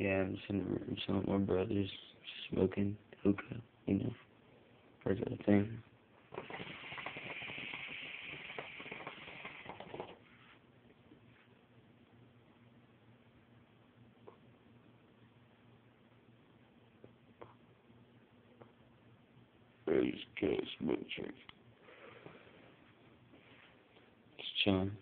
Yeah, I'm just, in, the room chilling with my brothers, smoking hookah, you know, For the thing. Praise God's smoke. Just chilling.